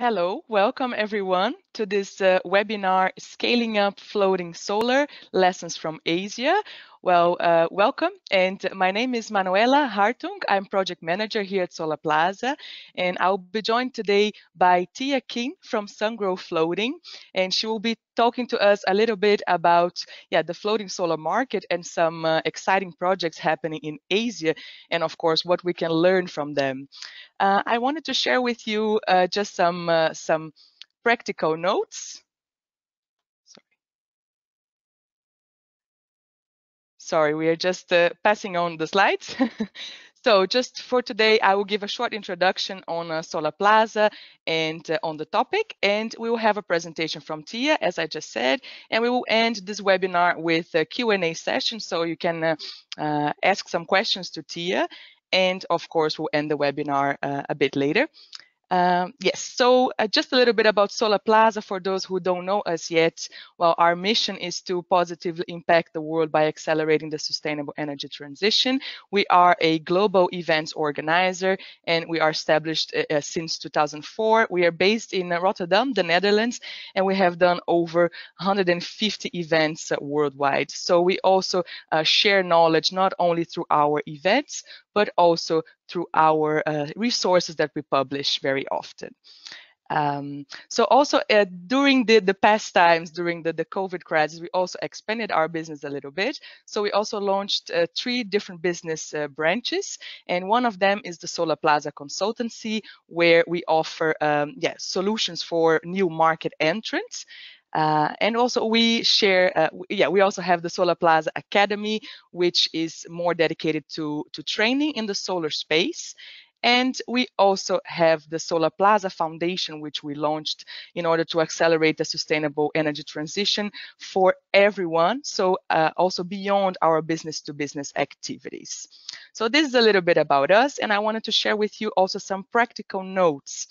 Hello, welcome everyone to this uh, webinar, Scaling Up Floating Solar, Lessons from Asia. Well, uh, welcome. And my name is Manuela Hartung. I'm project manager here at Solarplaza. And I'll be joined today by Tia King from Sungrow Floating. And she will be talking to us a little bit about yeah, the floating solar market and some uh, exciting projects happening in Asia. And of course, what we can learn from them. Uh, I wanted to share with you uh, just some, uh, some practical notes. Sorry, Sorry we are just uh, passing on the slides. so just for today, I will give a short introduction on uh, Solarplaza and uh, on the topic, and we will have a presentation from Tia, as I just said, and we will end this webinar with a Q&A session, so you can uh, uh, ask some questions to Tia, and of course, we'll end the webinar uh, a bit later. Um, yes, so uh, just a little bit about Solarplaza for those who don't know us yet. Well, our mission is to positively impact the world by accelerating the sustainable energy transition. We are a global events organizer and we are established uh, uh since 2004. We are based in Rotterdam, the Netherlands, and we have done over 150 events uh, worldwide. So we also uh, share knowledge not only through our events, but also through our uh, resources that we publish very often. Um, so also uh, during the, the past times, during the, the COVID crisis, we also expanded our business a little bit. So we also launched uh, three different business uh, branches. And one of them is the Solarplaza Consultancy, where we offer um, yeah, solutions for new market entrants. Uh, and also we share, uh, yeah, we also have the Solarplaza Academy, which is more dedicated to, to training in the solar space. And we also have the Solarplaza Foundation, which we launched in order to accelerate the sustainable energy transition for everyone. So uh, also beyond our business to business activities. So this is a little bit about us. And I wanted to share with you also some practical notes.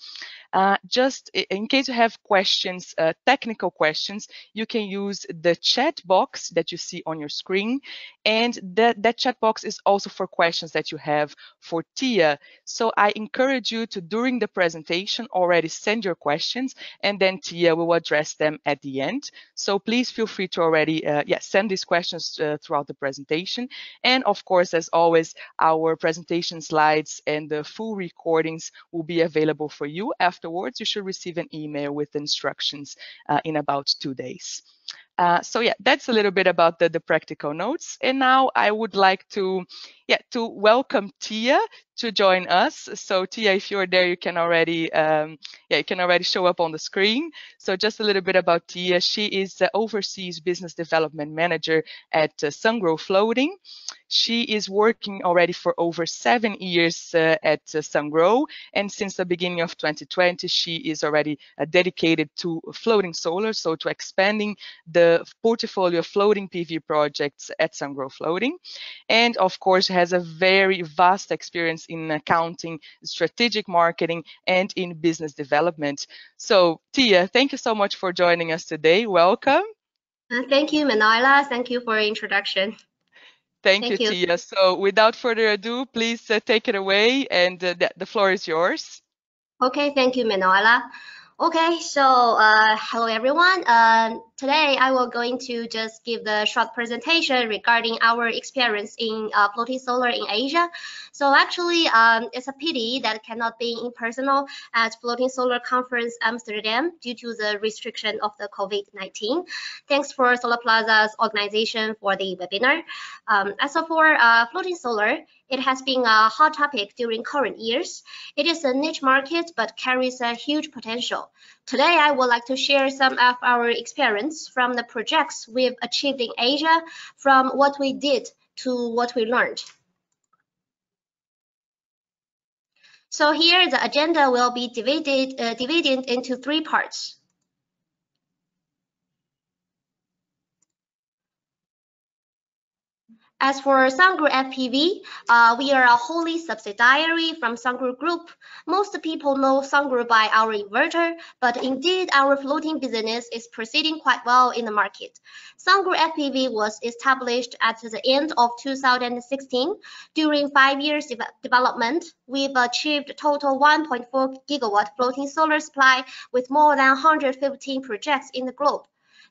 Uh, just in case you have questions, uh, technical questions, you can use the chat box that you see on your screen. And that, that chat box is also for questions that you have for Tia. So I encourage you to, during the presentation, already send your questions and then Tia will address them at the end. So please feel free to already uh, yeah, send these questions uh, throughout the presentation. And of course, as always, our presentation slides and the full recordings will be available for you after afterwards, you should receive an email with instructions uh, in about two days. Uh, so yeah, that's a little bit about the, the practical notes. And now I would like to, yeah, to welcome Tia to join us. So Tia, if you're there, you can already, um, yeah, you can already show up on the screen. So just a little bit about Tia. She is the overseas business development manager at uh, Sungrow Floating. She is working already for over seven years uh, at uh, Sungrow, and since the beginning of 2020, she is already uh, dedicated to floating solar, so to expanding the portfolio of floating PV projects at Sungrow Floating, and of course has a very vast experience in accounting, strategic marketing, and in business development. So Tia, thank you so much for joining us today. Welcome. Uh, thank you, Manuela. Thank you for your introduction. Thank, Thank you, you, Tia. So without further ado, please uh, take it away and uh, the, the floor is yours. Okay, thank you, Manuela. Okay, so uh, hello everyone. Uh, today I will going to just give the short presentation regarding our experience in uh, floating solar in Asia. So actually, um, it's a pity that cannot be in personal at Floating Solar Conference Amsterdam due to the restriction of the COVID-19. Thanks for Solarplaza's organization for the webinar. Um, as for uh, floating solar, it has been a hot topic during current years. It is a niche market but carries a huge potential. Today, I would like to share some of our experience from the projects we've achieved in Asia, from what we did to what we learned. So here, the agenda will be divided, uh, divided into three parts. As for Sungrow FPV, uh, we are a wholly subsidiary from Sungrow Group. Most people know Sungrow by our inverter, but indeed our floating business is proceeding quite well in the market. Sungrow FPV was established at the end of 2016. During five years de development, we've achieved total 1.4 gigawatt floating solar supply with more than 115 projects in the globe.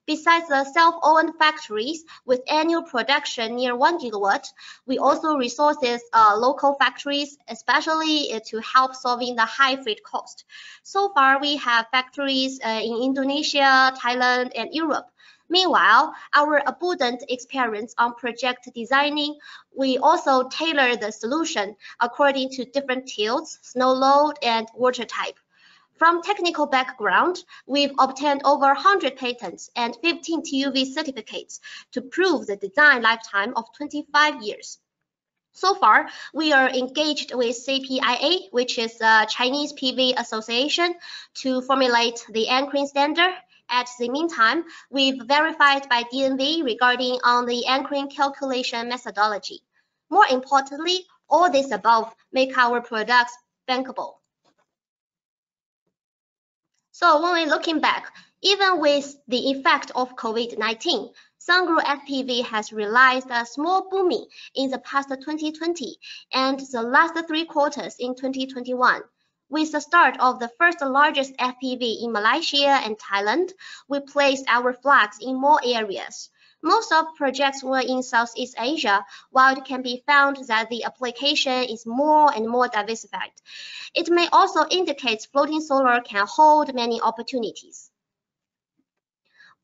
Besides the self-owned factories with annual production near 1 gigawatt, we also resources uh, local factories, especially uh, to help solving the high freight cost. So far, we have factories uh, in Indonesia, Thailand, and Europe. Meanwhile, our abundant experience on project designing, we also tailor the solution according to different tilts, snow load, and water type. From technical background, we've obtained over 100 patents and 15 TÜV certificates to prove the design lifetime of 25 years. So far, we are engaged with CPIA, which is the Chinese PV Association, to formulate the anchoring standard. At the meantime, we've verified by DNV regarding on the anchoring calculation methodology. More importantly, all this above make our products bankable. So when we're looking back, even with the effect of COVID-19, Sungrow FPV has realized a small booming in the past 2020 and the last three quarters in 2021. With the start of the first largest FPV in Malaysia and Thailand, we placed our flags in more areas. Most of projects were in Southeast Asia, while it can be found that the application is more and more diversified. It may also indicate floating solar can hold many opportunities.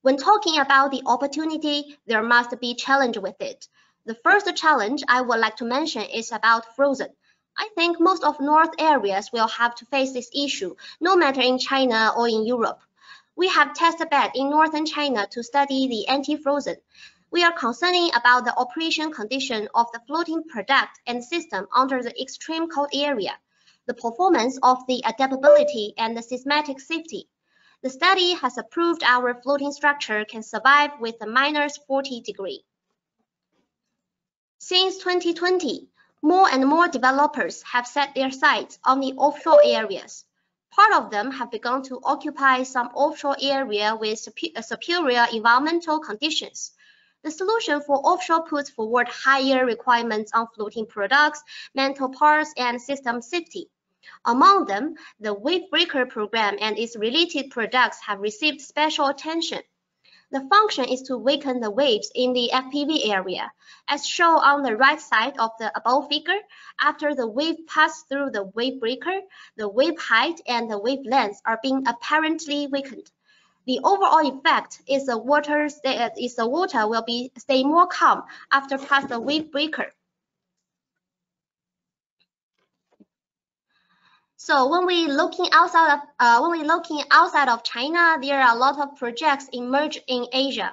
When talking about the opportunity, there must be challenge with it. The first challenge I would like to mention is about frozen. I think most of North areas will have to face this issue, no matter in China or in Europe. We have test bed in northern China to study the anti-frozen. We are concerning about the operation condition of the floating product and system under the extreme cold area, the performance of the adaptability and the seismic safety. The study has approved our floating structure can survive with a minus 40 degree. Since 2020, more and more developers have set their sights on the offshore areas. Part of them have begun to occupy some offshore area with uh, superior environmental conditions. The solution for offshore puts forward higher requirements on floating products, mental parts, and system safety. Among them, the wave breaker program and its related products have received special attention. The function is to weaken the waves in the FPV area. As shown on the right side of the above figure, after the wave passes through the wave breaker, the wave height and the wave length are being apparently weakened. The overall effect is the water is the water will be stay more calm after past the wave breaker. So when we looking outside of uh, when we looking outside of China, there are a lot of projects emerge in Asia.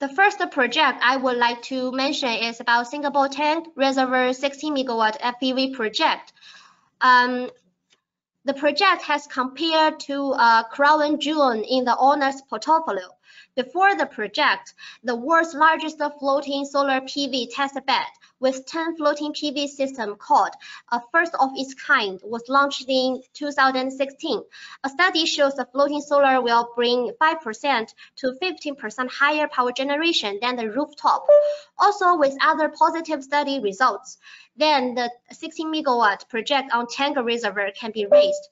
The first project I would like to mention is about Singapore Tengeh Reservoir 16 megawatt FPV project. Um, the project has compared to uh, Crown Jewel in the owner's portfolio. Before the project, the world's largest floating solar PV test bed with 10 floating PV system called a first of its kind was launched in 2016. A study shows the floating solar will bring 5% to 15% higher power generation than the rooftop. Also with other positive study results, then the 16 megawatt project on Tengeh Reservoir can be raised.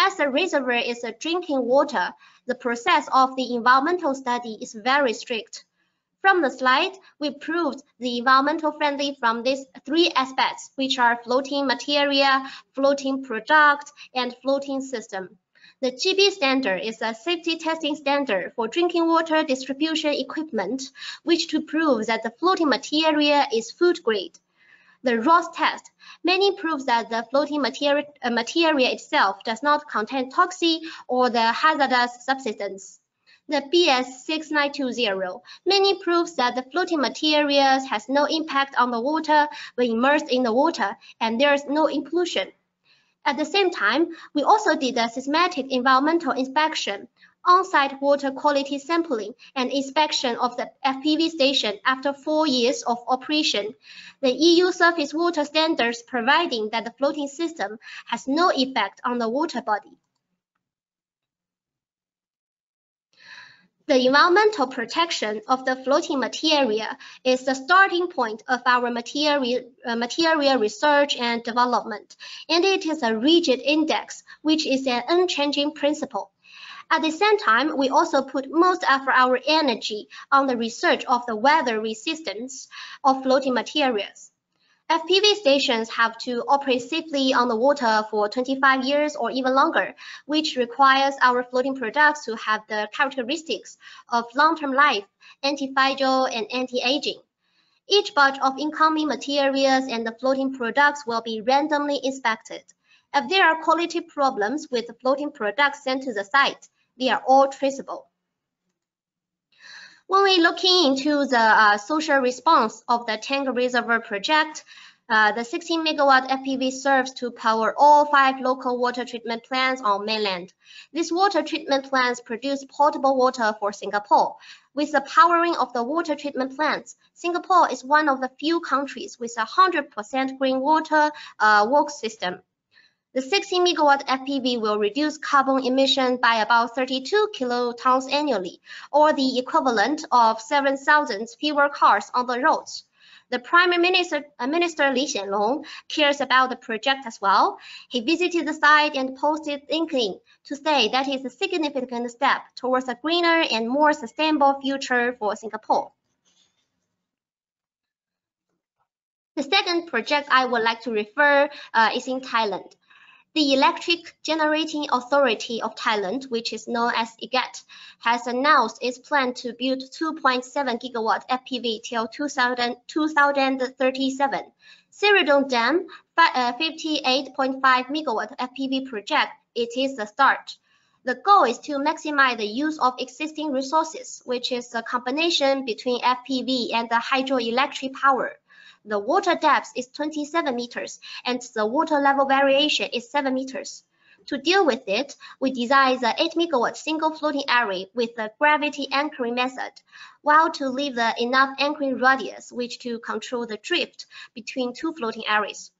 As the reservoir is a drinking water, the process of the environmental study is very strict. From the slide, we proved the environmental friendly from these three aspects, which are floating material, floating product, and floating system. The GB standard is a safety testing standard for drinking water distribution equipment, which to prove that the floating material is food grade. The RoHS test mainly proves that the floating material, uh, material itself does not contain toxic or the hazardous substance. The BS6920 mainly proves that the floating materials has no impact on the water when immersed in the water and there is no implosion. At the same time, we also did a systematic environmental inspection, on-site water quality sampling, and inspection of the FPV station after four years of operation. The EU surface water standards providing that the floating system has no effect on the water body. The environmental protection of the floating material is the starting point of our material, uh, material research and development, and it is a rigid index, which is an unchanging principle. At the same time, we also put most of our energy on the research of the weather resistance of floating materials. FPV stations have to operate safely on the water for 25 years or even longer, which requires our floating products to have the characteristics of long-term life, anti-fragile, and anti-aging. Each batch of incoming materials and the floating products will be randomly inspected. If there are quality problems with the floating products sent to the site, they are all traceable. When we looking into the uh, social response of the Tengeh Reservoir project, uh, the 16 megawatt FPV serves to power all five local water treatment plants on mainland. These water treatment plants produce potable water for Singapore. With the powering of the water treatment plants, Singapore is one of the few countries with a 100% green water uh, work system. The 60 megawatt FPV will reduce carbon emission by about 32 kilotons annually, or the equivalent of 7,000 fewer cars on the roads. The Prime Minister, uh, Minister Lee Hsien Loong cares about the project as well. He visited the site and posted LinkedIn to say that is a significant step towards a greener and more sustainable future for Singapore. The second project I would like to refer uh, is in Thailand. The Electric Generating Authority of Thailand, which is known as EGAT, has announced its plan to build 2.7 gigawatt FPV till 2000, 2037. Sirindhorn Dam, 58.5 uh, megawatt FPV project, it is the start. The goal is to maximize the use of existing resources, which is a combination between FPV and the hydroelectric power. The water depth is 27 meters and the water level variation is 7 meters. To deal with it, we designed the 8 megawatt single floating array with the gravity anchoring method, while to leave the enough anchoring radius which to control the drift between two floating arrays.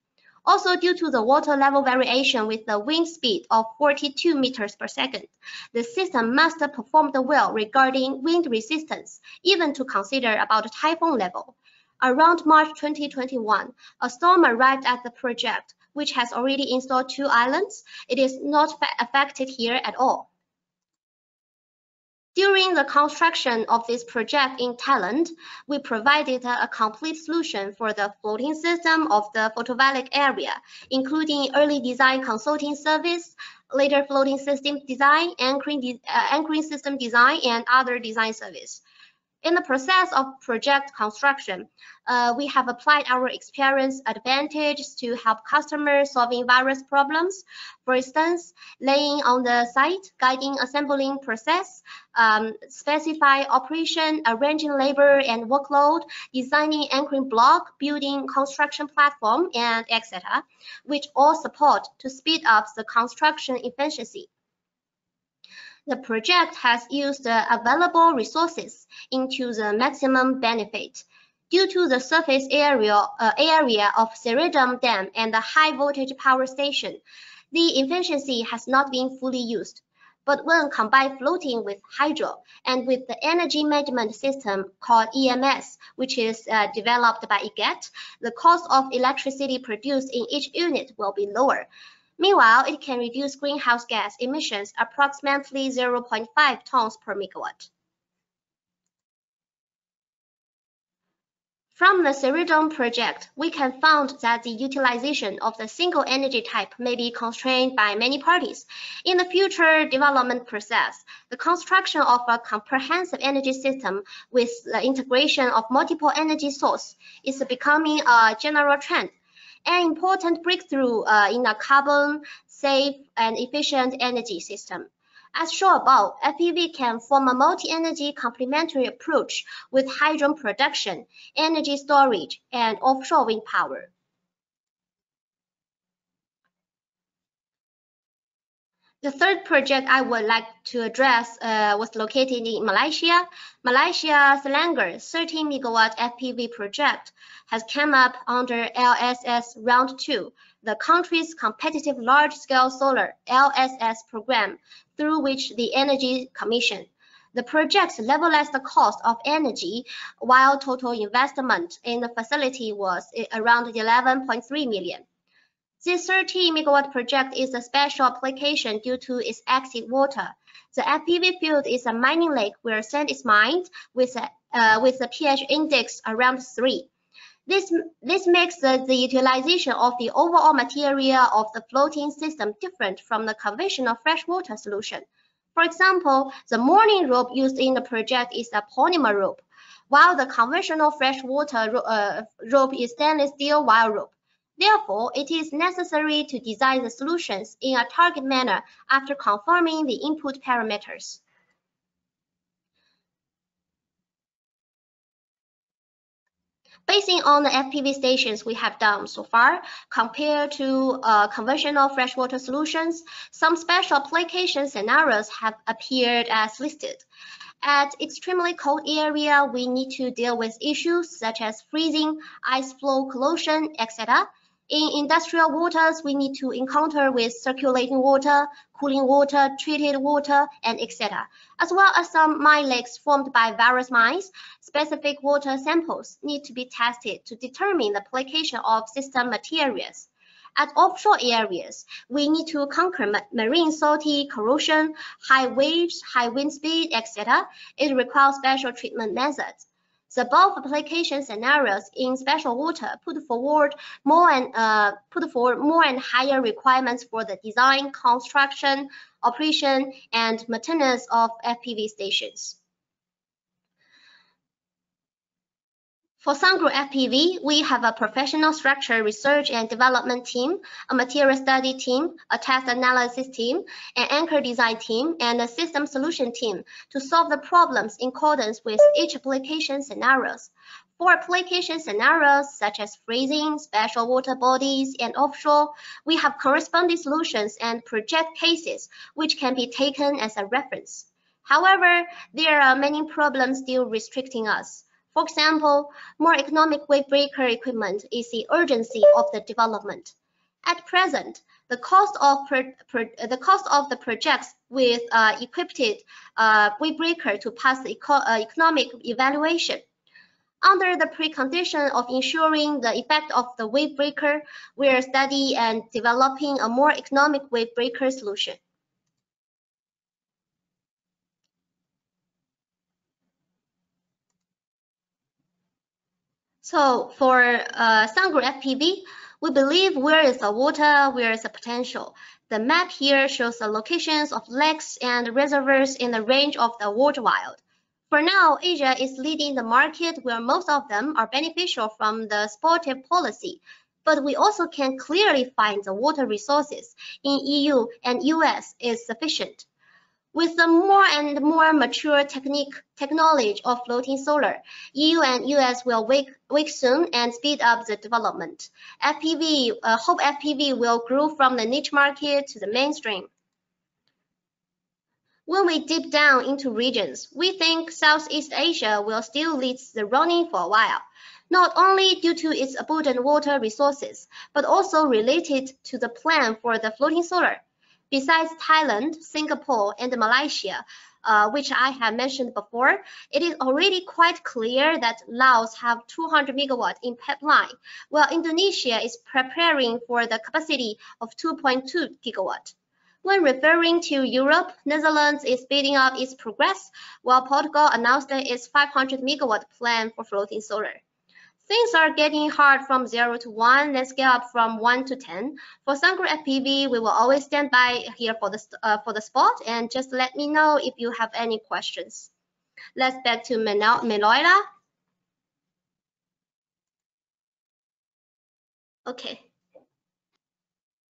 Also due to the water level variation with the wind speed of 42 meters per second, the system must perform well regarding wind resistance, even to consider about typhoon level. Around March 2021, a storm arrived at the project, which has already installed two islands. It is not affected here at all. During the construction of this project in Thailand, we provided a complete solution for the floating system of the photovoltaic area, including early design consulting service, later floating system design, anchoring, uh, anchoring system design, and other design service. In the process of project construction, uh, we have applied our experience advantage to help customers solving various problems. For instance, laying on the site, guiding assembling process, um, specify operation, arranging labor and workload, designing anchoring block, building construction platform, and etc., which all support to speed up the construction efficiency. The project has used the available resources into the maximum benefit. Due to the surface area, uh, area of Sirindhorn Dam and the high voltage power station, the efficiency has not been fully used. But when combined floating with hydro and with the energy management system called EMS, which is uh, developed by EGAT, the cost of electricity produced in each unit will be lower. Meanwhile, it can reduce greenhouse gas emissions approximately 0.5 tons per megawatt. From the Sirindhorn project, we can find that the utilization of the single energy type may be constrained by many parties. In the future development process, the construction of a comprehensive energy system with the integration of multiple energy sources is becoming a general trend an important breakthrough uh, in a carbon safe and efficient energy system. As shown above, FPV can form a multi-energy complementary approach with hydrogen production, energy storage, and offshore wind power. The third project I would like to address uh, was located in Malaysia. Malaysia Selangor 13 megawatt FPV project has come up under LSS Round 2, the country's competitive large-scale solar LSS program, through which the Energy Commission. The project levelized the cost of energy, while total investment in the facility was around 11.3 million. This 30 megawatt project is a special application due to its exit water. The FPV field is a mining lake where sand is mined with a, uh, with a pH index around 3. This, this makes the, the utilization of the overall material of the floating system different from the conventional freshwater solution. For example, the mooring rope used in the project is a polymer rope, while the conventional freshwater ro uh, rope is stainless steel wire rope. Therefore, it is necessary to design the solutions in a target manner after confirming the input parameters. Basing on the FPV stations we have done so far, compared to uh, conventional freshwater solutions, some special application scenarios have appeared as listed. At extremely cold area, we need to deal with issues such as freezing, ice flow collision, etc. In industrial waters, we need to encounter with circulating water, cooling water, treated water, and etc. As well as some mine lakes formed by various mines, specific water samples need to be tested to determine the application of system materials. At offshore areas, we need to conquer marine salty corrosion, high waves, high wind speed, etc. It requires special treatment methods. The above application scenarios in special water put forward more and uh, put forward more and higher requirements for the design, construction, operation, and maintenance of FPV stations. For Sungrow FPV, we have a professional structure research and development team, a material study team, a test analysis team, an anchor design team, and a system solution team to solve the problems in accordance with each application scenarios. For application scenarios such as freezing, special water bodies, and offshore, we have corresponding solutions and project cases which can be taken as a reference. However, there are many problems still restricting us. For example, more economic wave breaker equipment is the urgency of the development. At present, the cost of the cost of the projects with uh, equipped uh, wave breaker to pass the eco uh, economic evaluation. Under the precondition of ensuring the effect of the wave breaker, we are studying and developing a more economic wave breaker solution. So for uh, Sungrow FPV, we believe where is the water, where is the potential. The map here shows the locations of lakes and reservoirs in the range of the water wild. For now, Asia is leading the market where most of them are beneficial from the sportive policy, but we also can clearly find the water resources in EU and US is sufficient. With the more and more mature technique technology of floating solar, EU and US will wake, wake soon and speed up the development. FPV, uh, hope FPV will grow from the niche market to the mainstream. When we deep down into regions, we think Southeast Asia will still lead the running for a while, not only due to its abundant water resources, but also related to the plan for the floating solar. Besides Thailand, Singapore, and Malaysia, uh, which I have mentioned before, it is already quite clear that Laos have 200 megawatt in pipeline, while Indonesia is preparing for the capacity of 2.2 gigawatt. When referring to Europe, Netherlands is speeding up its progress, while Portugal announced its 500 megawatt plan for floating solar. Things are getting hard from 0 to 1. Let's scale up from 1 to 10. For Sungrow FPV, we will always stand by here for the, uh, for the spot and just let me know if you have any questions. Let's back to Meloila. Okay.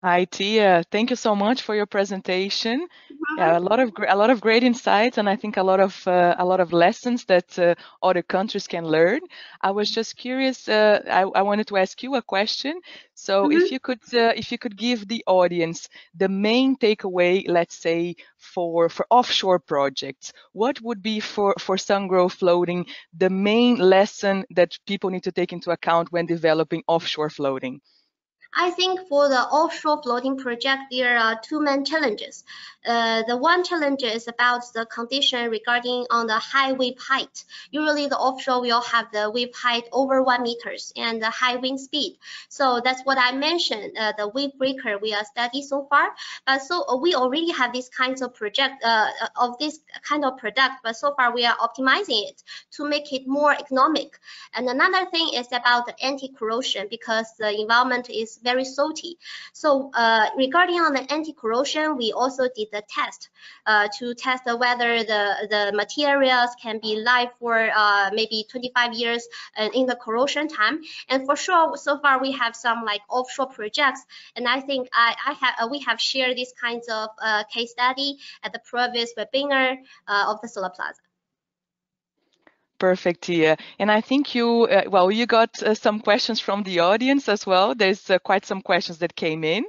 Hi, Tia. Thank you so much for your presentation. Mm-hmm. Yeah, a lot of a lot of great insights, and I think a lot of uh, a lot of lessons that uh, other countries can learn. I was just curious. Uh, I, I wanted to ask you a question. So, Mm-hmm. if you could uh, if you could give the audience the main takeaway, let's say for for offshore projects, what would be for for Sungrow floating the main lesson that people need to take into account when developing offshore floating? I think for the offshore floating project, there are two main challenges. Uh, the one challenge is about the condition regarding on the high wave height. Usually the offshore will have the wave height over one meters and the high wind speed. So that's what I mentioned, uh, the wave breaker we are studying so far. But so uh, we already have these kinds of project uh, of this kind of product, but so far we are optimizing it to make it more economic. And another thing is about the anti-corrosion because the environment is very salty. So uh, regarding on the anti-corrosion, we also did the test uh, to test whether the, the materials can be live for uh, maybe 25 years uh, in the corrosion time. And for sure, so far we have some like offshore projects. And I think I, I have uh, we have shared these kinds of uh, case study at the previous webinar of the Solarplaza. Perfect, Tia. And I think you, uh, well, you got uh, some questions from the audience as well. There's uh, quite some questions that came in.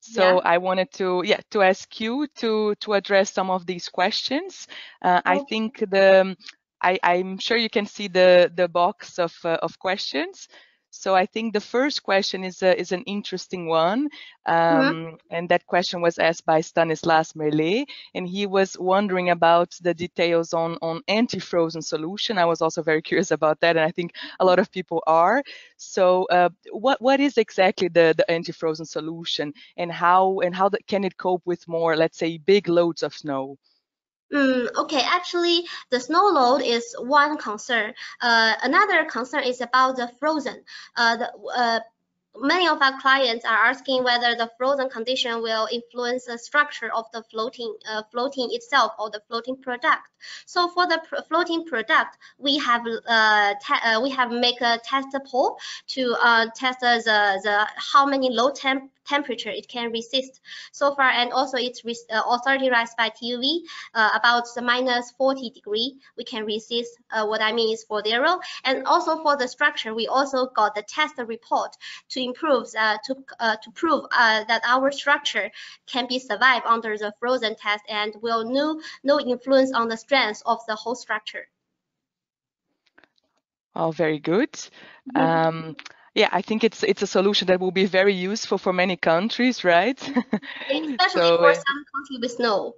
So yeah. I wanted to, yeah, to ask you to to address some of these questions. Uh, I think the, I, I'm sure you can see the the box of uh, of questions. So I think the first question is a, is an interesting one, um, mm-hmm. and that question was asked by Stanislas Merlet, and he was wondering about the details on on anti-frozen solution. I was also very curious about that, and I think a lot of people are. So uh, what what is exactly the the anti-frozen solution, and how and how the, can it cope with more, let's say, big loads of snow? Mm, okay, actually, the snow load is one concern. Uh, another concern is about the frozen. Uh, the, uh, many of our clients are asking whether the frozen condition will influence the structure of the floating uh, floating itself or the floating product. So for the pr floating product, we have uh, uh, we have make a test poll to uh, test the the how many low temp temperature it can resist so far and also it's uh, authorized by TÜV uh, about the minus 40 degree we can resist uh, what I mean is for zero and also for the structure we also got the test report to improve uh, to uh, to prove uh, that our structure can be survive under the frozen test and will no no influence on the strength of the whole structure. Oh, very good. Mm -hmm. um, yeah, I think it's it's a solution that will be very useful for many countries, right? Especially so, for some countries with snow.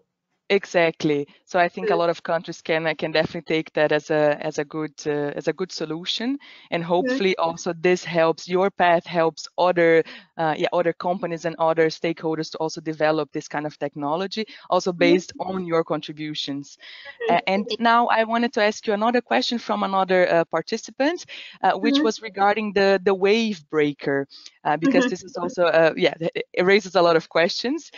Exactly. So I think a lot of countries can uh, can definitely take that as a as a good uh, as a good solution, and hopefully mm-hmm. also this helps your path helps other uh, yeah other companies and other stakeholders to also develop this kind of technology, also based mm-hmm. on your contributions. Uh, and now I wanted to ask you another question from another uh, participant, uh, which was regarding the the wave breaker, because mm-hmm. this is also yeah it raises a lot of questions.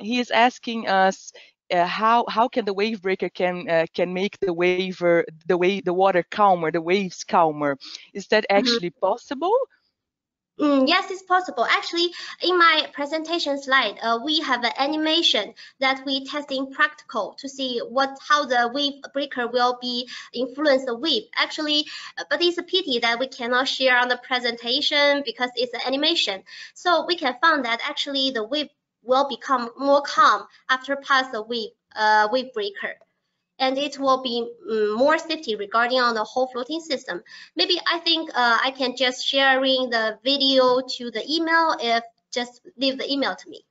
he is asking us uh, how how can the wave breaker can uh, can make the waver the way the water calmer the waves calmer is that mm-hmm. actually mm -hmm. possible Mm, yes, it's possible. Actually, in my presentation slide, uh, we have an animation that we testing practical to see what how the wave breaker will be influence the wave. Actually, uh, but it's a pity that we cannot share on the presentation because it's an animation. So we can find that actually the wave will become more calm after past the wave, uh, wave breaker. And it will be um, more safety regarding on the whole floating system. Maybe I think uh, I can just sharing the video to the email if just leave the email to me.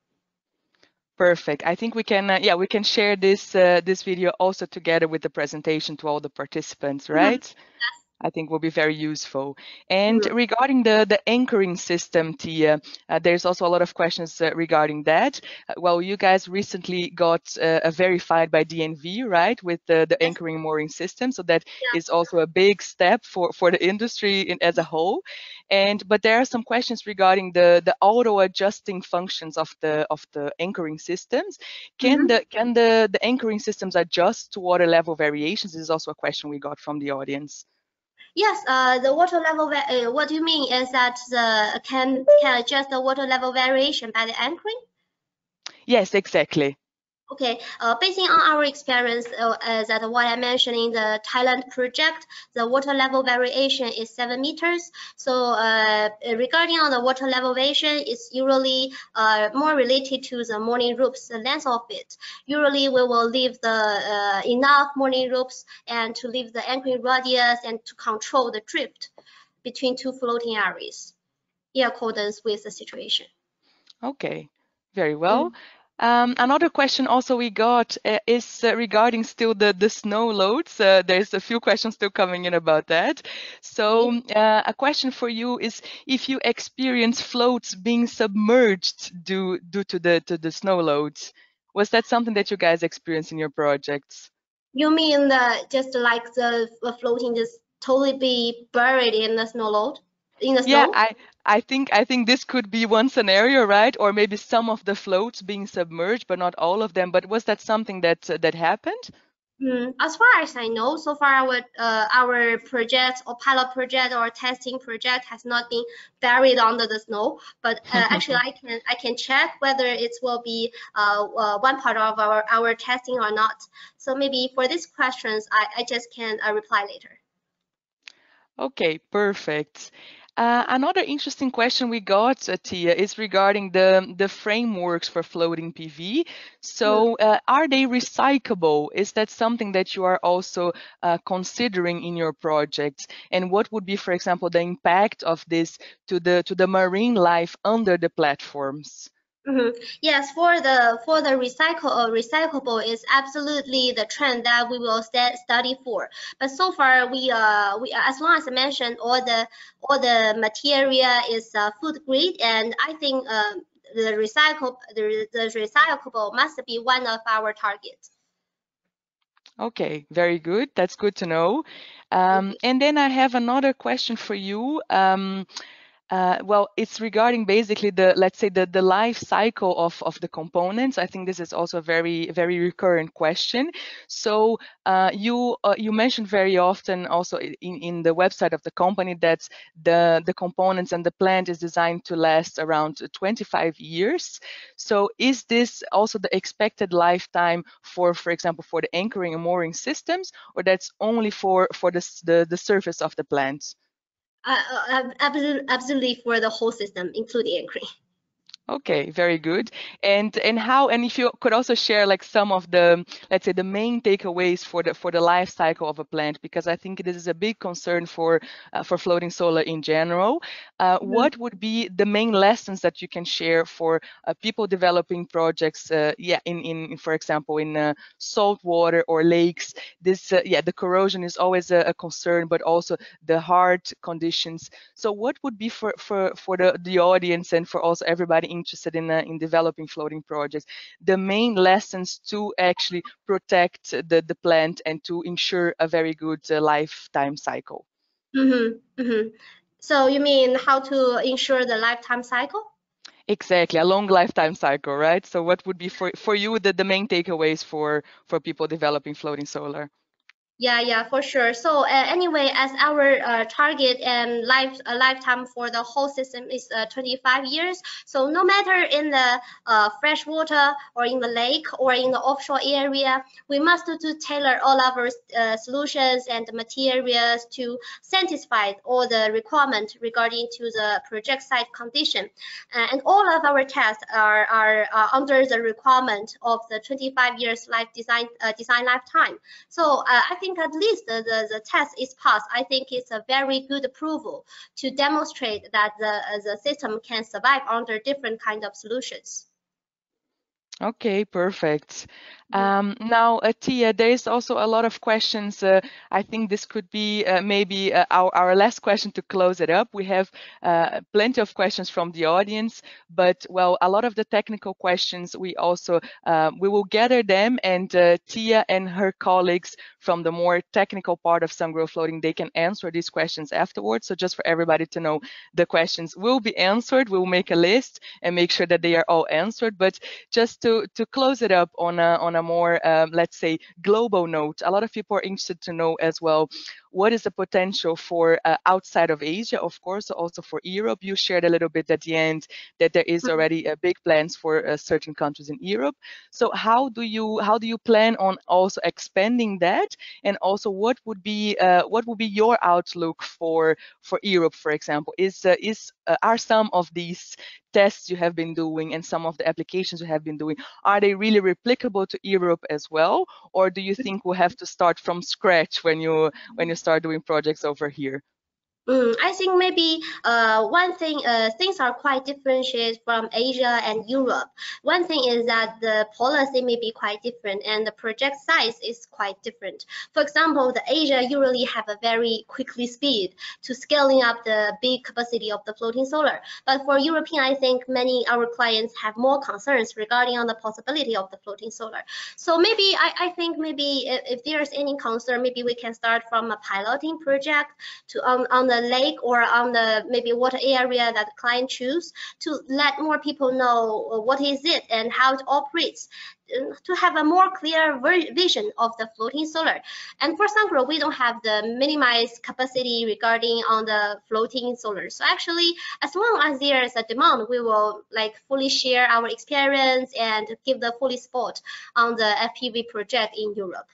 Perfect. I think we can, uh, yeah, we can share this uh, this video also together with the presentation to all the participants, mm-hmm. right? Mm -hmm. yes. I think will be very useful. And regarding the, the anchoring system, Tia, uh, there's also a lot of questions uh, regarding that. Uh, well, you guys recently got uh, verified by DNV, right, with the, the anchoring mooring system. So that yeah. is also a big step for, for the industry in, as a whole. And but there are some questions regarding the, the auto adjusting functions of the of the anchoring systems. Can mm -hmm. the can the, the anchoring systems adjust to water level variations? This is also a question we got from the audience. Yes, uh, the water level, uh, what do you mean is that the can, can adjust the water level variation by the anchoring? Yes, exactly. Okay, uh, basing on our experience uh, that what I mentioned in the Thailand project, the water level variation is seven meters. So uh, regarding on the water level variation, it's usually uh, more related to the mooring ropes, the length of it. Usually we will leave the uh, enough mooring ropes and to leave the anchoring radius and to control the drift between two floating areas in accordance with the situation. Okay, very well. Mm. Um, another question also we got uh, is uh, regarding still the, the snow loads. Uh, there's a few questions still coming in about that. So uh, a question for you is if you experience floats being submerged due, due to the to the snow loads, was that something that you guys experienced in your projects? You mean the, just like the floating just totally be buried in the snow load? In the snow? Yeah, I I think I think this could be one scenario, right? Or maybe some of the floats being submerged, but not all of them. But was that something that uh, that happened? Mm, as far as I know, so far our uh, our project or pilot project or testing project has not been buried under the snow. But uh, actually, I can I can check whether it will be uh, uh, one part of our our testing or not. So maybe for these questions, I I just can uh, reply later. Okay, perfect. Uh, another interesting question we got, uh, Tia, is regarding the, the frameworks for floating PV. So uh, are they recyclable? Is that something that you are also uh, considering in your projects? And what would be, for example, the impact of this to the, to the marine life under the platforms? Mm -hmm. Yes, for the for the recycle or uh, recyclable is absolutely the trend that we will st study for. But so far, we uh we as long as I mentioned, all the all the material is uh, food grade, and I think uh, the recycle the, the recyclable must be one of our targets. Okay, very good. That's good to know. Um, and then I have another question for you. Um, uh, well, it's regarding basically the, let's say, the, the life cycle of, of the components. I think this is also a very, very recurrent question. So uh, you uh, you mentioned very often also in, in the website of the company that the, the components and the plant is designed to last around 25 years. So is this also the expected lifetime for, for example, for the anchoring and mooring systems, or that's only for, for the, the, the surface of the plant? Uh, uh absolutely for the whole system, including anchoring. Okay, very good. And and how and if you could also share like some of the let's say the main takeaways for the for the life cycle of a plant because I think this is a big concern for uh, for floating solar in general. Uh, mm-hmm. What would be the main lessons that you can share for uh, people developing projects? Uh, yeah, in in for example in uh, salt water or lakes. This uh, yeah the corrosion is always a, a, concern, but also the hard conditions. So what would be for for for the the audience and for also everybody interested in, uh, in developing floating projects, the main lessons to actually protect the, the plant and to ensure a very good uh, lifetime cycle. Mm -hmm, mm -hmm. So you mean how to ensure the lifetime cycle? Exactly, a long lifetime cycle, right? So what would be for, for you the, the main takeaways for, for people developing floating solar? Yeah, yeah, for sure. So uh, anyway, as our uh, target and life uh, lifetime for the whole system is uh, 25 years. So no matter in the uh, fresh water or in the lake or in the offshore area, we must to tailor all of our uh, solutions and materials to satisfy all the requirements regarding to the project site condition. and all of our tests are, are under the requirement of the 25 years life design design lifetime. So I think at least the, the, the test is passed. I think it's a very good approval to demonstrate that the, the system can survive under different kind of solutions. Okay, perfect. Um, now, uh, Tia, there is also a lot of questions. Uh, I think this could be uh, maybe uh, our, our last question to close it up. We have uh, plenty of questions from the audience, but well, a lot of the technical questions we also uh, we will gather them, and Tia and her colleagues from the more technical part of Sungrow Floating they can answer these questions afterwards. So just for everybody to know, the questions will be answered. We'll make a list and make sure that they are all answered. But just to to close it up on a on a more, um, let's say, global note, a lot of people are interested to know as well, what is the potential for uh, outside of Asia, of course, also for Europe. You shared a little bit at the end that there is mm-hmm. already uh, big plans for uh, certain countries in Europe. So how do you how do you plan on also expanding that, and also what would be uh, what would be your outlook for for Europe, for example? Is uh, is are some of these tests you have been doing and some of the applications you have been doing are they really replicable to Europe as well, or do you think we have to start from scratch when you when you start doing projects over here? Mm, I think maybe uh, one thing, uh, things are quite differentiated from Asia and Europe. One thing is that the policy may be quite different and the project size is quite different. For example, the Asia usually have a very quickly speed to scaling up the big capacity of the floating solar. But for European, I think many our clients have more concerns regarding on the possibility of the floating solar. So maybe I, I think maybe if, if there's any concern, maybe we can start from a piloting project to um, on the the lake or on the maybe water area that the client choose to let more people know uh, what is it and how it operates uh, to have a more clear vision of the floating solar. And for Sungrow, we don't have the minimized capacity regarding on the floating solar. So actually, as long as there is a demand, we will like fully share our experience and give the fully support on the FPV project in Europe.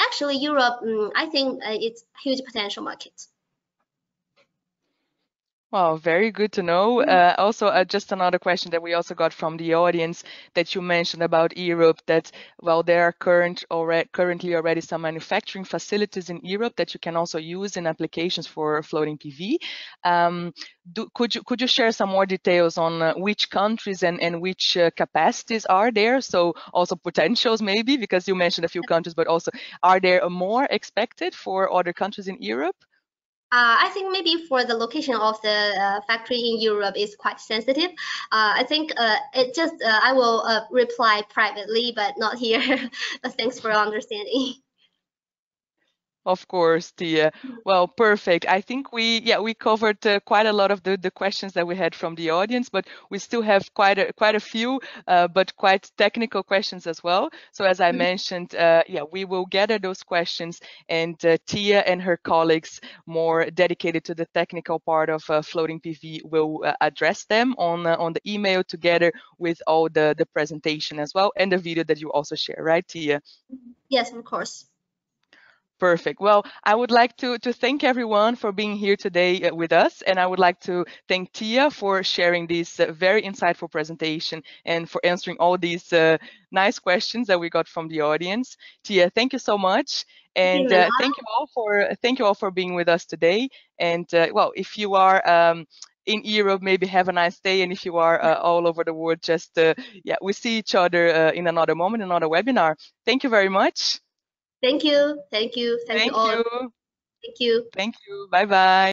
Actually, Europe, um, I think uh, it's huge potential market. Wow, very good to know. Mm. Uh, also, uh, just another question that we also got from the audience that you mentioned about Europe. That well, there are current already currently already some manufacturing facilities in Europe that you can also use in applications for floating PV. Um, do, could you could you share some more details on uh, which countries and and which uh, capacities are there? So also potentials maybe because you mentioned a few countries, but also are there more expected for other countries in Europe? Uh, I think maybe for the location of the uh, factory in Europe is quite sensitive. Uh, I think uh, it just uh, I will uh, reply privately, but not here. thanks for understanding. Of course, Tia. Well, perfect. I think we, yeah, we covered uh, quite a lot of the, the questions that we had from the audience, but we still have quite a, quite a few, uh, but quite technical questions as well. So as I mm -hmm. mentioned, uh, yeah, we will gather those questions and uh, Tia and her colleagues more dedicated to the technical part of uh, floating PV will uh, address them on, on the email together with all the, the presentation as well and the video that you also share, right, Tia? Yes, of course. Perfect. Well, I would like to, to thank everyone for being here today uh, with us. And I would like to thank Tia for sharing this uh, very insightful presentation and for answering all these uh, nice questions that we got from the audience. Tia, thank you so much. And uh, thank you all for thank you all for being with us today. And uh, well, if you are um, in Europe, maybe have a nice day. And if you are uh, all over the world, just yeah, we see each other in another moment, another webinar. Thank you very much. Thank you. Thank you. Thank, Thank you all. You. Thank you. Thank you. Bye bye.